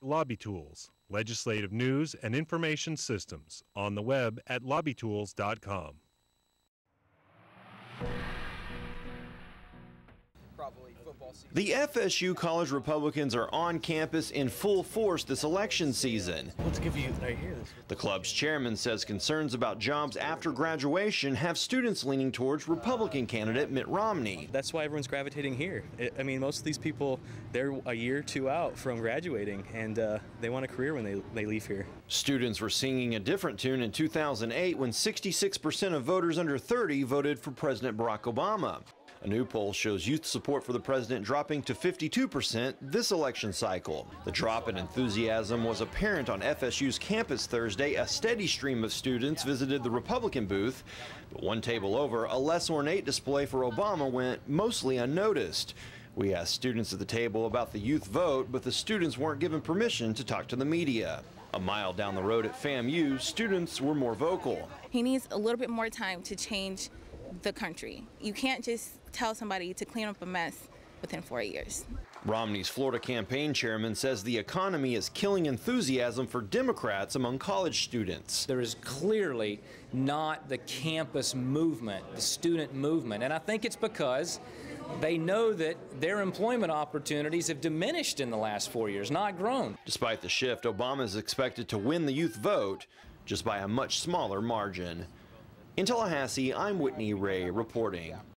Lobby Tools, legislative news and information systems, on the web at lobbytools.com. Probably football season. The FSU College Republicans are on campus in full force this election season. Let's give you right here. The club's chairman says concerns about jobs after graduation have students leaning towards Republican candidate Mitt Romney. That's why everyone's gravitating here. I- I mean, most of these people, they're a year or two out from graduating, and uh, they want a career when they, they leave here. Students were singing a different tune in 2008 when 66% of voters under 30 voted for President Barack Obama. A new poll shows youth support for the president dropping to 52% this election cycle. The drop in enthusiasm was apparent on FSU's campus Thursday. A steady stream of students visited the Republican booth, but one table over, a less ornate display for Obama went mostly unnoticed. We asked students at the table about the youth vote, but the students weren't given permission to talk to the media. A mile down the road at FAMU, students were more vocal. He needs a little bit more time to change the country. You can't just tell somebody to clean up a mess within four years. Romney's Florida campaign chairman says the economy is killing enthusiasm for Democrats among college students. There is clearly not the campus movement, the student movement. And I think it's because they know that their employment opportunities have diminished in the last four years, not grown. Despite the shift, Obama is expected to win the youth vote just by a much smaller margin. In Tallahassee, I'm Whitney Ray reporting.